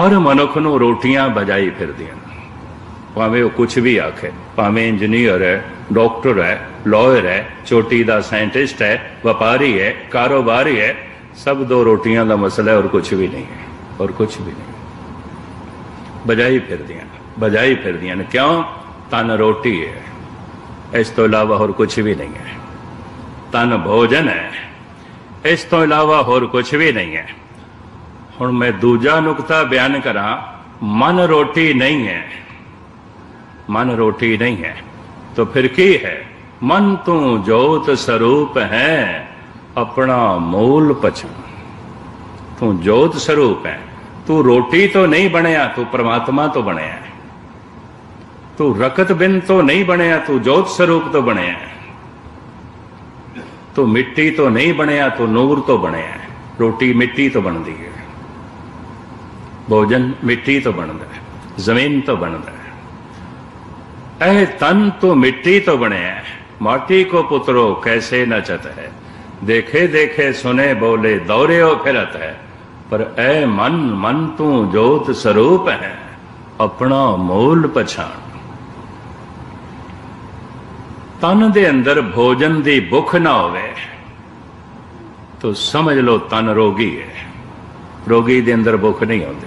ਹਰ ਮਨੁੱਖ ਨੂੰ ਰੋਟੀਆਂ ਬਜਾਈ ਫਿਰਦੀਆਂ ਨੇ। ਭਾਵੇਂ ਉਹ ਕੁਝ ਵੀ ਆਖੇ, ਭਾਵੇਂ ਇੰਜੀਨੀਅਰ ਹੈ, ਡਾਕਟਰ ਹੈ, ਲਾਇਰ ਹੈ, ਚੋਟੀ ਦਾ ਸਾਇੰਟਿਸਟ ਹੈ, ਵਪਾਰੀ ਹੈ, ਕਾਰੋਬਾਰੀ ਹੈ, ਸਭ ਦੋ ਰੋਟੀਆਂ ਦਾ ਮਸਲਾ ਹੈ ਔਰ ਕੁਝ ਵੀ ਨਹੀਂ ਹੈ, ਔਰ ਕੁਝ ਵੀ ਨਹੀਂ। ਬਜਾਈ ਫਿਰਦੀਆਂ ਬਜਾਈ ਫਿਰਦੀਆਂ ਨੇ। ਕਿਉਂ? ਤਨ ਰੋਟੀ ਹੈ। ਇਸ ਤੋਂ ਇਲਾਵਾ ਹੋਰ ਕੁਝ ਵੀ ਨਹੀਂ ਹੈ। ਤਨ ਭੋਜਨ ਹੈ। ਇਸ ਤੋਂ ਇਲਾਵਾ ਹੋਰ ਕੁਝ ਵੀ ਨਹੀਂ ਹੈ। ਹੁਣ ਮੈਂ ਦੂਜਾ ਨੁਕਤਾ ਬਿਆਨ ਕਰਾਂ ਮਨ ਰੋਟੀ ਨਹੀਂ ਹੈ ਮਨ ਰੋਟੀ ਨਹੀਂ ਹੈ तो फिर की है मन तू जोत स्वरूप है अपना मूल पछन तू जोत स्वरूप है तू रोटी तो नहीं बनया तू परमात्मा तो बनया है तू रकत बिन तो नहीं बनया तू जोत स्वरूप तो बनया है तू मिट्टी तो नहीं बनया तू नूर तो बनया है रोटी मिट्टी तो बनती है ਭੋਜਨ ਮਿੱਟੀ ਤੋਂ ਬਣਦਾ ਹੈ, ਜ਼ਮੀਨ ਤੋਂ ਬਣਦਾ ਹੈ। ਇਹ ਤਨ ਤੋਂ ਮਿੱਟੀ ਤੋਂ ਬਣਿਆ ਹੈ। ਮਾਟੀ ਕੋ ਪੁੱਤਰੋ, ਕੈਸੇ ਨਚਤ ਹੈ। ਦੇਖੇ ਦੇਖੇ ਸੁਨੇ ਬੋਲੇ ਦੌਰੇ ਦੌਰਿਓ ਫਿਰਤ ਹੈ। ਪਰ ਇਹ ਮਨ ਮਨ ਤੂੰ ਜੋਤ ਸਰੂਪ ਹੈ। ਆਪਣਾ ਮੂਲ ਪਛਾਣ। ਤਨ ਦੇ ਅੰਦਰ ਭੋਜਨ ਦੀ ਭੁੱਖ ਨਾ ਹੋਵੇ, ਤੋ ਸਮਝ ਲੋ ਤਨ ਰੋਗੀ ਹੈ। ਰੋਗੀ ਦੇ ਅੰਦਰ ਭੁੱਖ ਨਹੀਂ ਹੁੰਦੀ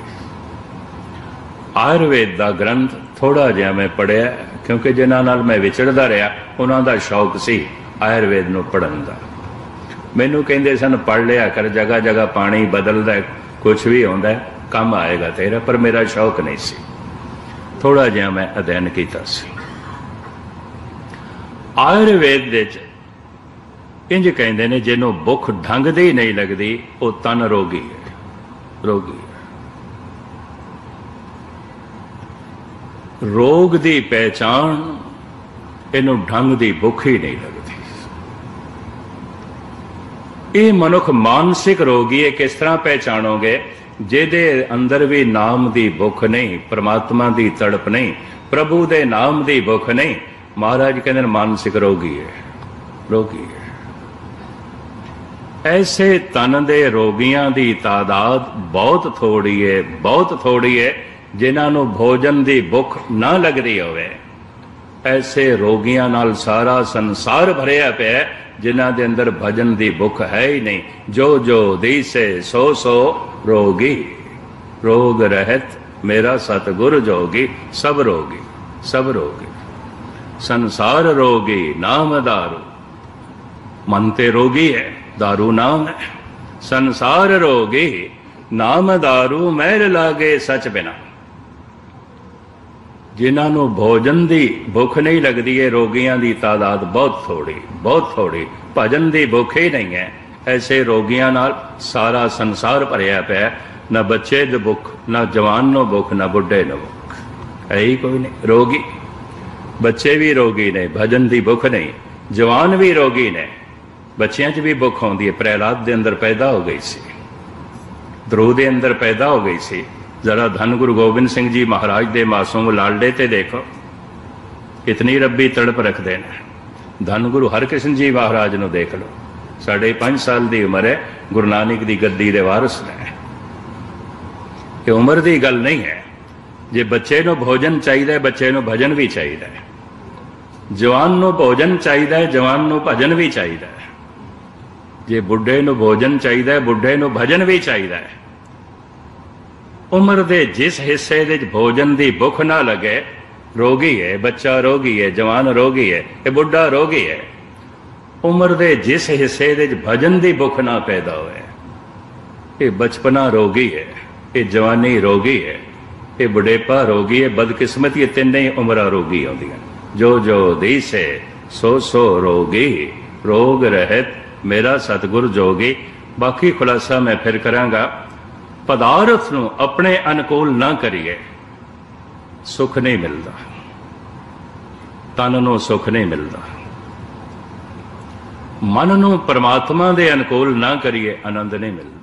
ਆਯੁਰਵੇਦ ਦਾ ਗ੍ਰੰਥ ਥੋੜਾ ਜਿਹਾ ਮੈਂ ਪੜਿਆ ਕਿਉਂਕਿ ਜਿਨ੍ਹਾਂ ਨਾਲ ਮੈਂ ਵਿਚਰਦਾ ਰਿਹਾ, ਉਹਨਾਂ ਦਾ ਸ਼ੌਕ ਸੀ ਆਯੁਰਵੇਦ ਨੂੰ ਪੜਨ ਦਾ। ਮੈਨੂੰ ਕਹਿੰਦੇ ਸਨ ਪੜ ਲਿਆ ਕਰ ਜਗਾ ਜਗਾ ਪਾਣੀ ਬਦਲਦਾ ਕੁਝ ਵੀ ਹੁੰਦਾ ਕੰਮ ਆਏਗਾ ਤੇਰਾ, ਪਰ ਮੇਰਾ ਸ਼ੌਕ ਨਹੀਂ ਸੀ। ਥੋੜਾ ਜਿਹਾ ਮੈਂ ਅਧਿਐਨ ਕੀਤਾ ਸੀ। ਆਯੁਰਵੇਦ ਦੇ ਵਿੱਚ ਇੰਜ ਕਹਿੰਦੇ ਨੇ, ਜਿਹਨੂੰ ਭੁੱਖ ਢੰਗ ਦੀ ਨਹੀਂ ਲੱਗਦੀ, ਉਹ ਤਨ ਰੋਗੀ ਹੈ, ਰੋਗੀ ਰੋਗ ਦੀ ਪਹਿਚਾਣ ਇਹਨੂੰ ਢੰਗ ਦੀ ਭੁੱਖ ਹੀ ਨਹੀਂ ਲੱਗਦੀ। ਇਹ ਮਨੁੱਖ ਮਾਨਸਿਕ ਰੋਗੀ ਹੈ ਕਿਸ ਤਰ੍ਹਾਂ ਪਹਿਚਾਣੋਗੇ? ਜਿਹਦੇ ਅੰਦਰ ਵੀ ਨਾਮ ਦੀ ਭੁੱਖ ਨਹੀਂ, ਪ੍ਰਮਾਤਮਾ ਦੀ ਤੜਪ ਨਹੀਂ, ਪ੍ਰਭੂ ਦੇ ਨਾਮ ਦੀ ਭੁੱਖ ਨਹੀਂ, ਮਹਾਰਾਜ ਕਹਿੰਦੇ ਮਾਨਸਿਕ ਰੋਗੀ ਹੈ ਰੋਗੀ ਹੈ। ਐਸੇ ਤਨ ਦੇ ਰੋਗੀਆਂ ਦੀ ਤਾਦਾਦ ਬਹੁਤ ਥੋੜੀ ਹੈ, ਬਹੁਤ ਥੋੜੀ ਹੈ ਜਿਨ੍ਹਾਂ ਨੂੰ ਭੋਜਨ ਦੀ ਭੁੱਖ ਨਾ ਲੱਗਦੀ ਹੋਵੇ, ਐਸੇ ਰੋਗੀਆਂ ਨਾਲ ਸਾਰਾ ਸੰਸਾਰ ਭਰਿਆ ਪਿਆ ਜਿਨ੍ਹਾਂ ਦੇ ਅੰਦਰ ਭਜਨ ਦੀ ਭੁੱਖ ਹੈ ਹੀ ਨਹੀਂ। ਜੋ ਜੋ ਦੀਸੇ ਸੋ ਸੋ ਰੋਗੀ, ਰੋਗ ਰਹਿਤ ਮੇਰਾ ਸਤਗੁਰ ਜੋਗੀ, ਸਭ ਰੋਗੀ ਸਭ ਰੋਗੀ। ਸੰਸਾਰ ਰੋਗੀ ਨਾਮ ਦਾਰੂ, ਮਨ ਤੇ ਰੋਗੀ ਹੈ, ਦਾਰੂ ਨਾਮ ਹੈ। ਸੰਸਾਰ ਰੋਗੀ, ਨਾਮ ਦਾਰੂ ਮਹਿਲ ਲਾਗੇ ਸਚ ਬਿਨਾ। ਜਿਨ੍ਹਾਂ ਨੂੰ ਭੋਜਨ ਦੀ ਭੁੱਖ ਨਹੀਂ ਲੱਗਦੀ ਹੈ, ਰੋਗੀਆਂ ਦੀ ਤਾਦਾਦ ਬਹੁਤ ਥੋੜੀ ਬਹੁਤ ਥੋੜੀ ਭਜਨ ਦੀ ਭੁੱਖ ਹੀ ਨਹੀਂ ਹੈ। ਐਸੇ ਰੋਗੀਆਂ ਨਾਲ ਸਾਰਾ ਸੰਸਾਰ ਭਰਿਆ ਪਿਆ ਨਾ ਬੱਚੇ ਦੇ ਭੁੱਖ, ਨਾ ਜਵਾਨ ਨੂੰ ਭੁੱਖ, ਨਾ ਬੁੱਢੇ ਨੂੰ ਭੁੱਖ। ਹੈ ਕੋਈ ਨਹੀਂ। ਰੋਗੀ। ਬੱਚੇ ਵੀ ਰੋਗੀ ਨੇ, ਭਜਨ ਦੀ ਭੁੱਖ ਨਹੀਂ। ਜਵਾਨ ਵੀ ਰੋਗੀ ਨੇ। ਬੱਚਿਆਂ 'ਚ ਵੀ ਭੁੱਖ ਆਉਂਦੀ ਹੈ। ਪ੍ਰਹਿਲਾਦ ਦੇ ਅੰਦਰ ਪੈਦਾ ਹੋ ਗਈ ਸੀ। ਧਰੂ ਦੇ ਅੰਦਰ ਪੈਦਾ ਹੋ ਗਈ ਸੀ। ਜ਼ਰਾ ਧੰਨ ਗੁਰੂ ਗੋਬਿੰਦ ਸਿੰਘ ਜੀ ਮਹਾਰਾਜ ਦੇ ਮਾਸੂਮ ਲਾਲਡੇ ਤੇ ਦੇਖੋ, ਕਿਤਨੀ ਰੱਬੀ ਤੜਪ ਰੱਖਦੇ ਨੇ। ਧੰਨ ਗੁਰੂ ਹਰਕ੍ਰਿਸ਼ਨ ਜੀ ਮਹਾਰਾਜ ਨੂੰ ਦੇਖ ਲਓ। ਸਾਡੇ 5 ਸਾਲ ਦੀ ਉਮਰ ਹੈ, ਗੁਰੂ ਨਾਨਕ ਦੀ ਗੱਦੀ ਦੇ ਵਾਰਿਸ ਨੇ। ਇਹ ਉਮਰ ਦੀ ਗੱਲ ਨਹੀਂ ਹੈ। ਜੇ ਬੱਚੇ ਨੂੰ ਭੋਜਨ ਚਾਹੀਦਾ ਹੈ, ਬੱਚੇ ਨੂੰ ਭਜਨ ਵੀ ਚਾਹੀਦਾ ਹੈ। ਜਵਾਨ ਨੂੰ ਭੋਜਨ ਚਾਹੀਦਾ ਹੈ, ਜਵਾਨ ਨੂੰ ਭਜਨ ਵੀ ਚਾਹੀਦਾ ਹੈ। ਜੇ ਬੁੱਢੇ ਨੂੰ ਭੋਜਨ ਚਾਹੀਦਾ ਹੈ, ਬੁੱਢੇ ਨੂੰ ਭਜਨ ਵੀ ਚਾਹੀਦਾ ਹੈ। ਉਮਰ ਦੇ ਜਿਸ ਹਿੱਸੇ ਦੇ ਭੋਜਨ ਦੀ ਭੁੱਖ ਨਾ ਲੱਗੇ, ਰੋਗੀ ਹੈ, ਬੱਚਾ ਰੋਗੀ ਹੈ, ਜਵਾਨ ਰੋਗੀ ਹੈ, ਇਹ ਬੁੱਢਾ ਰੋਗੀ ਹੈ। ਉਮਰ ਦੇ ਜਿਸ ਹਿੱਸੇ ਦੇ ਭਜਨ ਦੀ ਭੁੱਖ ਨਾ ਪੈਦਾ ਹੋਵੇ, ਇਹ ਬਚਪਨਾ ਰੋਗੀ ਹੈ, ਇਹ ਜਵਾਨੀ ਰੋਗੀ ਹੈ, ਇਹ ਬੁਢੇਪਾ ਰੋਗੀ ਹੈ, ਬਦਕਿਸਮਤੀ ਤਿੰਨੇ ਉਮਰਾਂ ਰੋਗੀ ਆਉਂਦੀਆਂ ਜੋ ਜੋ ਦੀਸੇ, ਸੋ ਸੋ ਰੋਗੀ, ਰੋਗ ਰਹਿਤ, ਮੇਰਾ ਸਤਗੁਰ ਜੋਗੀ, ਬਾਕੀ ਖੁਲਾਸਾ ਮੈਂ ਫਿਰ ਕਰਾਂਗਾ। ਪਦਾਰਥ ਨੂੰ ਆਪਣੇ ਅਨੁਕੂਲ ਨਾ ਕਰੀਏ, ਸੁਖ ਨਹੀਂ ਮਿਲਦਾ। ਤਨ ਨੂੰ ਸੁਖ ਨਹੀਂ ਮਿਲਦਾ। ਮਨ ਨੂੰ ਪਰਮਾਤਮਾ ਦੇ ਅਨੁਕੂਲ ਨਾ ਕਰੀਏ, ਆਨੰਦ ਨਹੀਂ ਮਿਲਦਾ।